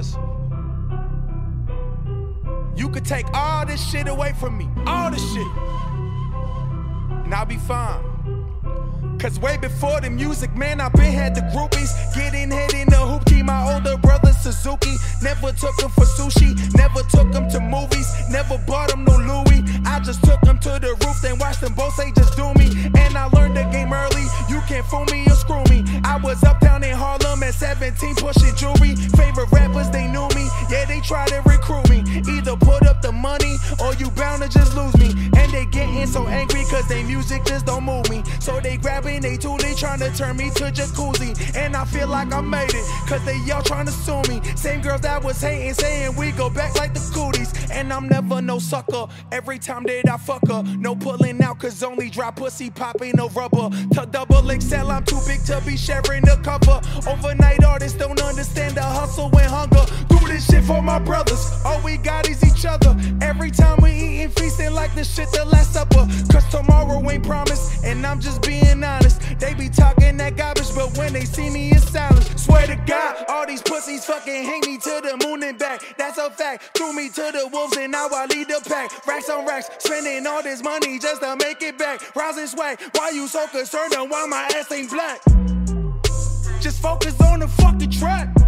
was. You could take all this shit away from me, all this shit, and I'll be fine. Cause way before the music, man, I been had the groupies. Getting hit in the hoopty, my older brother Suzuki. Never took him for sushi, never took him to movies, never bought him no Louis. I just took him to the roof, then watched them both say just do me. And I learned the game early, you can't fool me or screw me. I was uptown in Harlem at 17, pushing tried to recruit me. Either put up the money or you bound to just lose me. And they getting so angry cause they music just don't move me. So they grabbing they tool, they trying to turn me to jacuzzi. And I feel like I made it cause they all trying to sue me. Same girls that was hating, saying we go back like the cooties. And I'm never no sucker. Every time that I fuck her, no pulling out cause only dry pussy popping no rubber. To double XL, I'm too big to be sharing the cover. Overnight artists don't understand the hustle and hunger. This shit for my brothers. All we got is each other. Every time we eating, feasting like the shit the last supper. Cause tomorrow ain't promised, and I'm just being honest. They be talking that garbage, but when they see me, it's silence. Swear to God, all these pussies fucking hang me to the moon and back. That's a fact. Threw me to the wolves, and now I lead the pack. Racks on racks, spending all this money just to make it back. Rising swag, why you so concerned on why my ass ain't black? Just focus on the fucking track.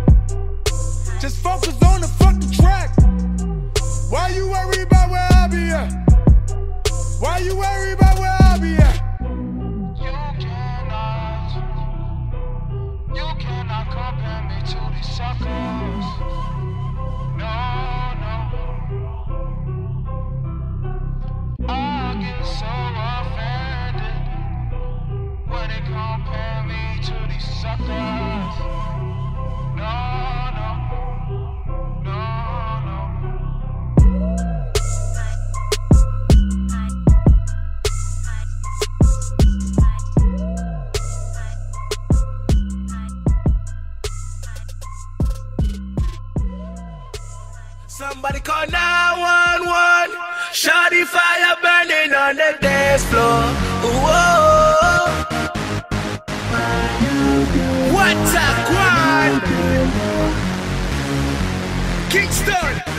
To Somebody call 911. Shawty fire burning on the dance floor. Whoa. What a quad. Kingston.